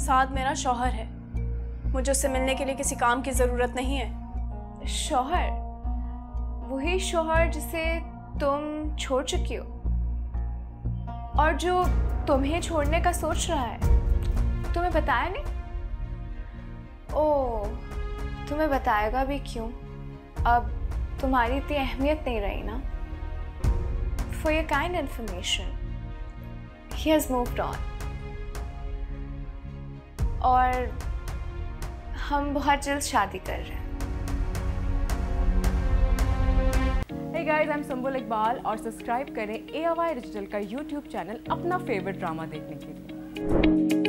साथ मेरा शौहर है। मुझे उससे मिलने के लिए किसी काम की ज़रूरत नहीं है। शौहर? वही शौहर जिसे तुम छोड़ चुकी हो। और जो तुम्हें छोड़ने का सोच रहा है। तुम्हें बताया नहीं? ओ, तुम्हें बताएगा भी क्यों? अब तुम्हारी इतनी अहमियत नहीं रही ना? For your kind information he has moved on और हम बहुत जल्द शादी कर रहे हैं। Hey guys, I'm Sambul Iqbal और सब्सक्राइब करें एआई डिजिटल का यूट्यूब चैनल अपना फेवरेट ड्रामा देखने के लिए।